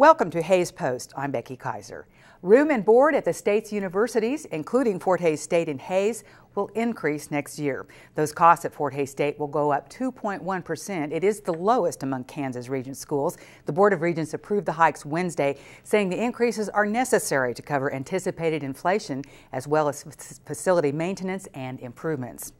Welcome to Hays Post. I'm Becky Kaiser. Room and board at the state's universities, including Fort Hays State and Hayes, will increase next year. Those costs at Fort Hays State will go up 2.1%. It is the lowest among Kansas Regents schools. The Board of Regents approved the hikes Wednesday, saying the increases are necessary to cover anticipated inflation as well as facility maintenance and improvements.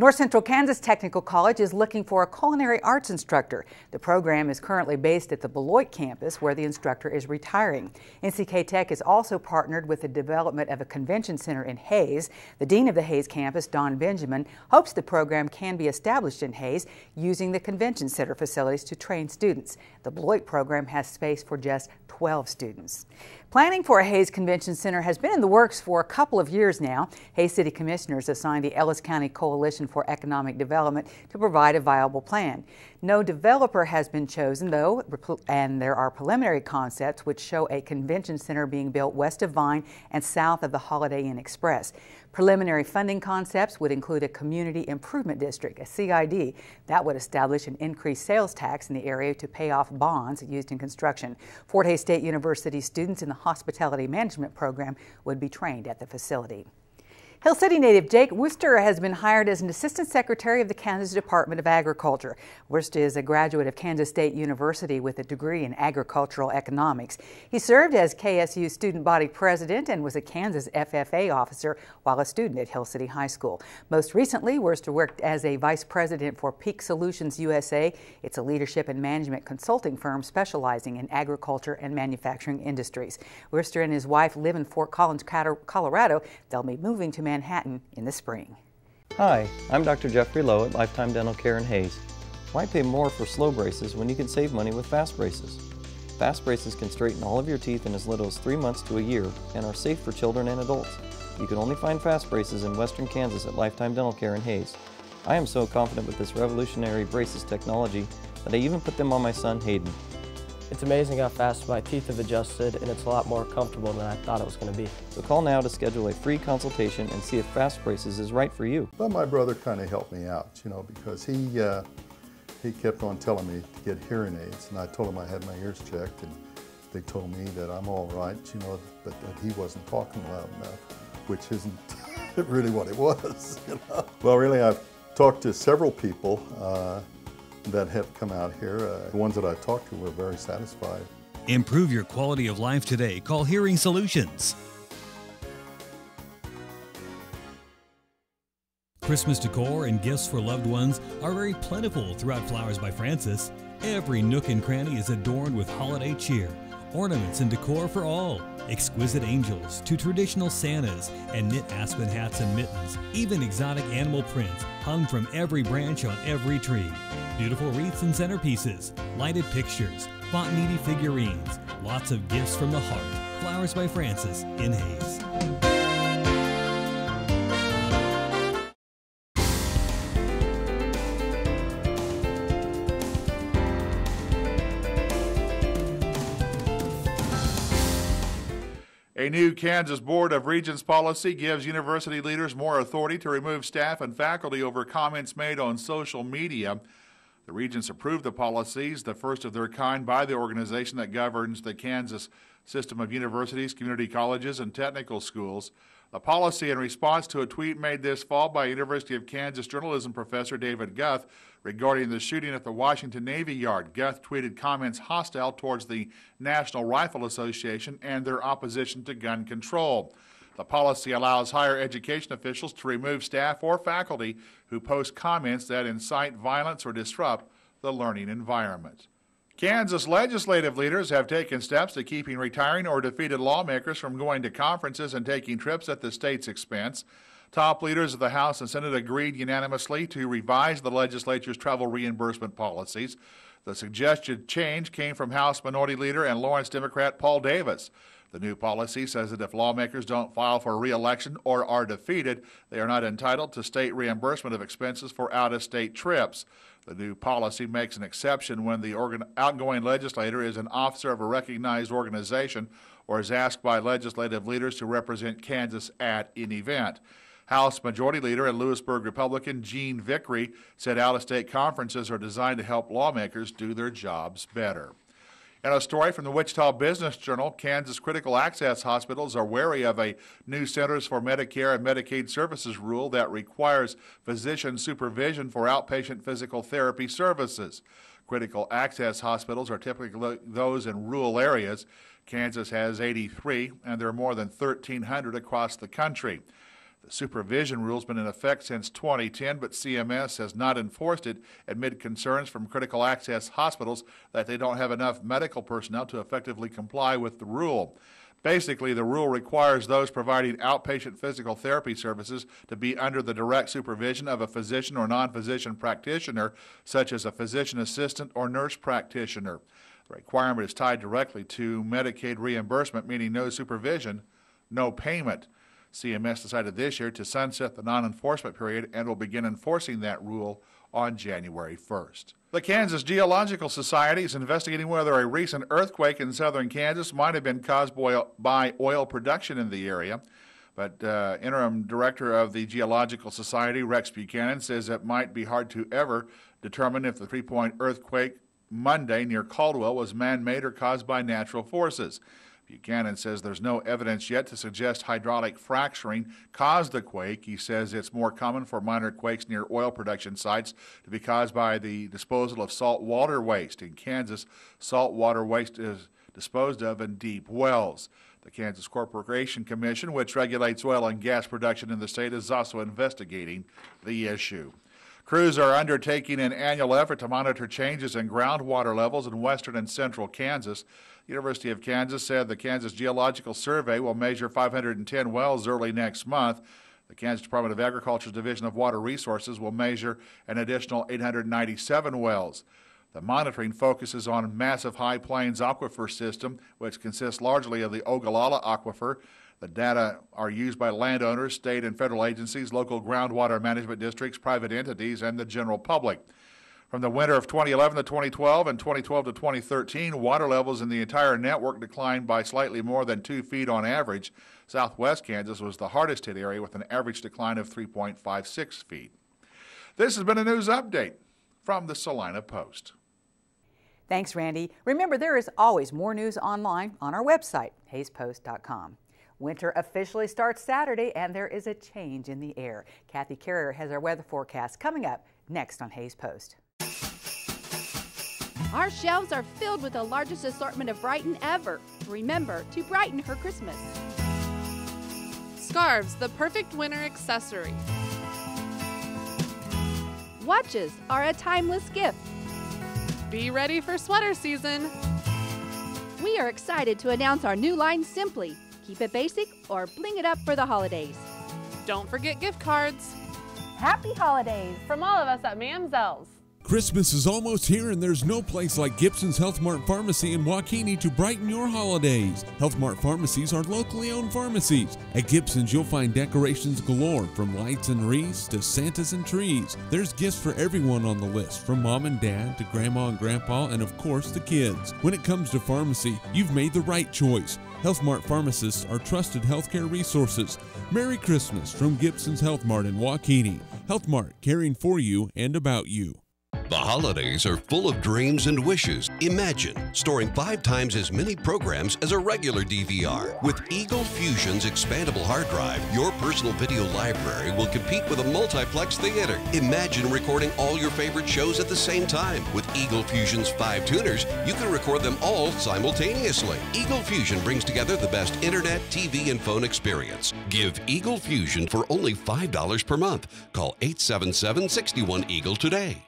North Central Kansas Technical College is looking for a culinary arts instructor. The program is currently based at the Beloit campus where the instructor is retiring. NCK Tech is also partnered with the development of a convention center in Hays. The dean of the Hays campus, Don Benjamin, hopes the program can be established in Hays using the convention center facilities to train students. The Beloit program has space for just 12 students. Planning for a Hays Convention Center has been in the works for a couple of years now. Hays City Commissioners assigned the Ellis County Coalition for Economic Development to provide a viable plan. No developer has been chosen, though, and there are preliminary concepts which show a convention center being built west of Vine and south of the Holiday Inn Express. Preliminary funding concepts would include a community improvement district, a CID, that would establish an increased sales tax in the area to pay off bonds used in construction. Fort Hays State University students in the hospitality management program would be trained at the facility. Hill City native Jake Worcester has been hired as an Assistant Secretary of the Kansas Department of Agriculture. Worcester is a graduate of Kansas State University with a degree in agricultural economics. He served as KSU student body president and was a Kansas FFA officer while a student at Hill City High School. Most recently, Worcester worked as a vice president for Peak Solutions USA. It's a leadership and management consulting firm specializing in agriculture and manufacturing industries. Worcester and his wife live in Fort Collins, Colorado. They'll be moving to Manhattan in the spring. Hi, I'm Dr. Jeffrey Lowe at Lifetime Dental Care in Hays. Why pay more for slow braces when you can save money with fast braces? Fast braces can straighten all of your teeth in as little as three months to a year and are safe for children and adults. You can only find fast braces in western Kansas at Lifetime Dental Care in Hays. I am so confident with this revolutionary braces technology that I even put them on my son Hayden. It's amazing how fast my teeth have adjusted and it's a lot more comfortable than I thought it was going to be. So call now to schedule a free consultation and see if Fast Braces is right for you. Well, my brother kind of helped me out, you know, because he, uh, he kept on telling me to get hearing aids and I told him I had my ears checked and they told me that I'm all right, you know, but that he wasn't talking loud enough, which isn't really what it was, you know. Well, really, I've talked to several people uh, that have come out here. Uh, the ones that I talked to were very satisfied. Improve your quality of life today. Call Hearing Solutions. Christmas decor and gifts for loved ones are very plentiful throughout Flowers by Francis. Every nook and cranny is adorned with holiday cheer, ornaments and decor for all exquisite angels to traditional Santas and knit aspen hats and mittens, even exotic animal prints hung from every branch on every tree. Beautiful wreaths and centerpieces, lighted pictures, fontanini figurines, lots of gifts from the heart. Flowers by Francis in Hays. A new Kansas Board of Regents policy gives university leaders more authority to remove staff and faculty over comments made on social media. The Regents approved the policies, the first of their kind by the organization that governs the Kansas system of universities, community colleges, and technical schools. The policy in response to a tweet made this fall by University of Kansas journalism professor David Guth regarding the shooting at the Washington Navy Yard. Guth tweeted comments hostile towards the National Rifle Association and their opposition to gun control. The policy allows higher education officials to remove staff or faculty who post comments that incite violence or disrupt the learning environment. Kansas legislative leaders have taken steps to keeping retiring or defeated lawmakers from going to conferences and taking trips at the state's expense. Top leaders of the House and Senate agreed unanimously to revise the legislature's travel reimbursement policies. The suggested change came from House Minority Leader and Lawrence Democrat Paul Davis. The new policy says that if lawmakers don't file for reelection or are defeated, they are not entitled to state reimbursement of expenses for out of state trips. The new policy makes an exception when the outgoing legislator is an officer of a recognized organization or is asked by legislative leaders to represent Kansas at an event. House Majority Leader and Louisburg Republican Jene Vickrey said out of state conferences are designed to help lawmakers do their jobs better. In a story from the Wichita Business Journal, Kansas critical access hospitals are wary of a new Centers for Medicare and Medicaid Services rule that requires physician supervision for outpatient physical therapy services. Critical access hospitals are typically those in rural areas. Kansas has 83, and there are more than 1,300 across the country. Supervision rule has been in effect since 2010, but CMS has not enforced it amid concerns from critical access hospitals that they don't have enough medical personnel to effectively comply with the rule. Basically, the rule requires those providing outpatient physical therapy services to be under the direct supervision of a physician or non physician practitioner, such as a physician assistant or nurse practitioner. The requirement is tied directly to Medicaid reimbursement, meaning no supervision, no payment. CMS decided this year to sunset the non enforcement period and will begin enforcing that rule on January 1st. The Kansas Geological Society is investigating whether a recent earthquake in southern Kansas might have been caused by oil production in the area. But uh, interim director of the Geological Society, Rex Buchanan, says it might be hard to ever determine if the three point earthquake Monday near Caldwell was man made or caused by natural forces. Buchanan says there's no evidence yet to suggest hydraulic fracturing caused the quake. He says it's more common for minor quakes near oil production sites to be caused by the disposal of salt water waste. In Kansas, salt water waste is disposed of in deep wells. The Kansas Corporation Commission, which regulates oil and gas production in the state, is also investigating the issue. Crews are undertaking an annual effort to monitor changes in groundwater levels in western and central Kansas. The University of Kansas said the Kansas Geological Survey will measure 510 wells early next month. The Kansas Department of Agriculture's Division of Water Resources will measure an additional 897 wells. The monitoring focuses on massive High Plains aquifer system, which consists largely of the Ogallala Aquifer. The data are used by landowners, state and federal agencies, local groundwater management districts, private entities, and the general public. From the winter of 2011 to 2012 and 2012 to 2013, water levels in the entire network declined by slightly more than two feet on average. Southwest Kansas was the hardest hit area with an average decline of 3.56 feet. This has been a news update from the Salina Post. Thanks, Randy. Remember, there is always more news online on our website, hayspost.com. Winter officially starts Saturday, and there is a change in the air. Kathy Carrier has our weather forecast coming up next on Hays Post. Our shelves are filled with the largest assortment of Brighton ever. Remember to brighten her Christmas. Scarves, the perfect winter accessory. Watches are a timeless gift. Be ready for sweater season. We are excited to announce our new line Simply. Keep it basic or bling it up for the holidays. Don't forget gift cards. Happy holidays from all of us at Mamzelles. Christmas is almost here, and there's no place like Gibson's Health Mart Pharmacy in WaKeeney to brighten your holidays. Health Mart pharmacies are locally owned pharmacies. At Gibson's, you'll find decorations galore from lights and wreaths to Santas and trees. There's gifts for everyone on the list, from mom and dad to grandma and grandpa, and of course, the kids. When it comes to pharmacy, you've made the right choice. Health Mart pharmacists are trusted healthcare resources. Merry Christmas from Gibson's Health Mart in WaKeeney. Health Mart, caring for you and about you. The holidays are full of dreams and wishes. Imagine storing five times as many programs as a regular DVR. With Eagle Fusion's expandable hard drive, your personal video library will compete with a multiplex theater. Imagine recording all your favorite shows at the same time. With Eagle Fusion's five tuners, you can record them all simultaneously. Eagle Fusion brings together the best internet, TV, and phone experience. Give Eagle Fusion for only $5 per month. Call 877 61 Eagle today.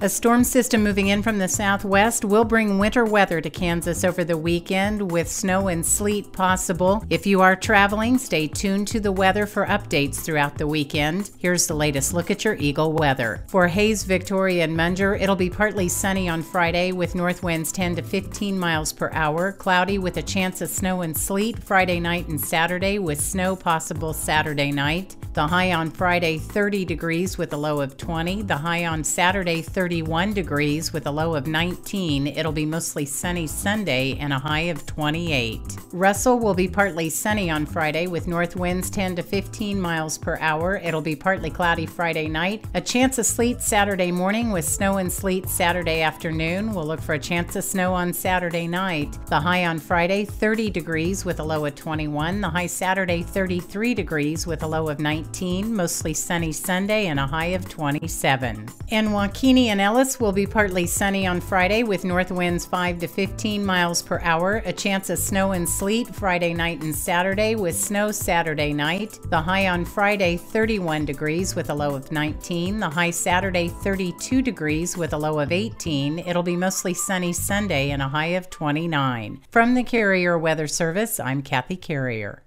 A storm system moving in from the southwest will bring winter weather to Kansas over the weekend with snow and sleet possible. If you are traveling, stay tuned to the weather for updates throughout the weekend. Here's the latest look at your Eagle weather. For Hays, Victoria, and Munjor, it'll be partly sunny on Friday with north winds 10 to 15 miles per hour, cloudy with a chance of snow and sleet Friday night and Saturday with snow possible Saturday night. The high on Friday 30 degrees with a low of 20. The high on Saturday 31 degrees with a low of 19. It'll be mostly sunny Sunday and a high of 28. Russell will be partly sunny on Friday with north winds 10 to 15 miles per hour. It'll be partly cloudy Friday night. A chance of sleet Saturday morning with snow and sleet Saturday afternoon. We'll look for a chance of snow on Saturday night. The high on Friday 30 degrees with a low of 21. The high Saturday 33 degrees with a low of 19. Mostly sunny Sunday and a high of 27. In WaKeeney and Ellis will be partly sunny on Friday with north winds 5 to 15 miles per hour. A chance of snow and sleet Friday night and Saturday with snow Saturday night. The high on Friday 31 degrees with a low of 19. The high Saturday 32 degrees with a low of 18. It'll be mostly sunny Sunday and a high of 29. From the Carrier Weather Service, I'm Kathy Carrier.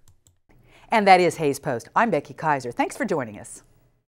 And that is Hays Post. I'm Becky Kaiser. Thanks for joining us.